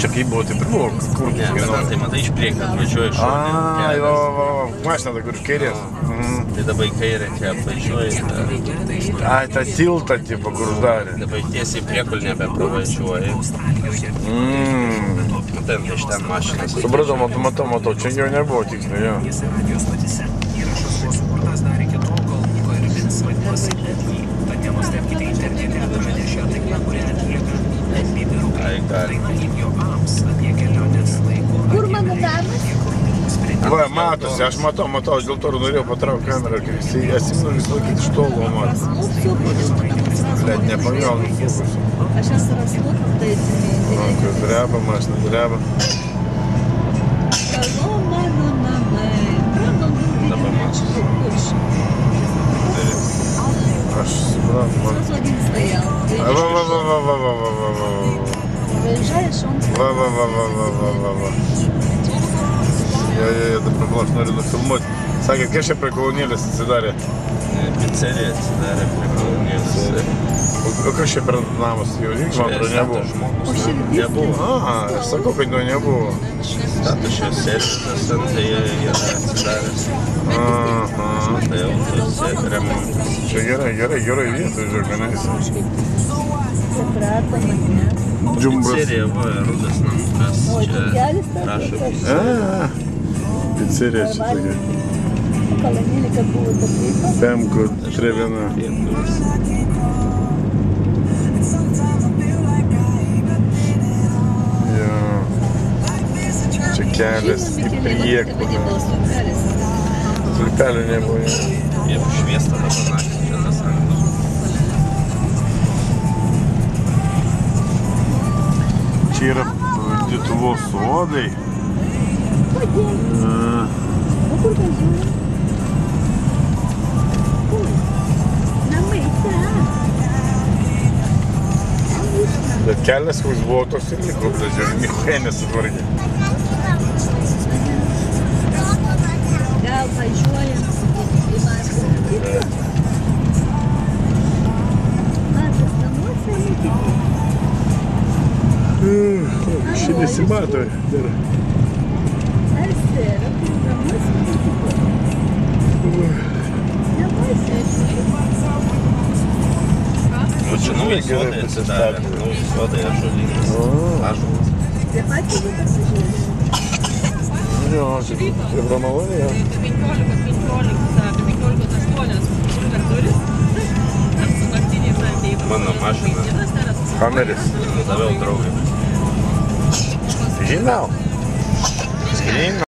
Čia kaip buvo, taip ir buvo, kur Ne, bet tai matai iš priekio atvažiuoji iš A, jo, va, va, mašina kur iš kairės. Mhm. Tai dabar į kairę čia apvažiuoji. ta- Ai, tą tiltą, tipo, kur uždarė. Dabar tiesiai priekulnė nebepravažiuoji. Mmm. Ten iš ten mašinas. Supratau, matau, matau, matau, čia jo nebuvo tiksliai, jo. Įrašas buvo sukurtas dar iki tol, kol Niko ir Vins vadinosi Letly. Tad nenustebkite internete atradę šią dainą, kurią atlieka Letly vyrukai. Ai, gali. Daina In Va, matosi, aš matau, matau, aš dėl to ir norėjau patraukti kamerą, kai jisai atsimenu visą laiką iš tolo matau. Ну, все будет. Блядь, nepagaunu fokusą. А сейчас раслухам дайте мне. Rankas dreba, mašina dreba. Dabar matosi. Aš suprantu, man. Сразу один стоял. А, Va, va, va, va, va, va, va, va, va, va. Выезжаешь, он Va, Jo, jo, jo, dabar aš noriu nufilmuoti. Sakė, kai čia prie kolonėlės atsidarė? Pizzerija atsidarė prie kolonėlės. O kas čia per namas? Jau žinai, man atrodo, nebuvo. Žmogus, aš irgi nebuvo. A, aš sakau, kad jo nebuvo. Stato šios sėstas, tai yra atsidaręs. Aha. Tai jau tas remontas. Čia gerai, gerai, gerai vietoj, žiūrėk, manais suprato mane. Džumbas. Serija buvo Rudas Namukas, čia rašo pizzerija čia tokia. Kalanėlė, kad buvo tapyta. Pemko trevena. Jo. Čia kelias į priekų. Tulpelių nebuvo. Jie šviesta dabar naktį. Čia yra Lietuvos sodai. Uh. Bet kelias, kuris buvo toks ir liko, dažiau, nieko nesutvarkė. Gal važiuojam į Maskvą. Matas namuose likite. Šiandien nesimato dar. Лучше, ну и соды, это да, ну и соды, я жулин, а жулин. Я промываю, я. Манна машина. Хамерис. Завел друга. Жинал. Жинал.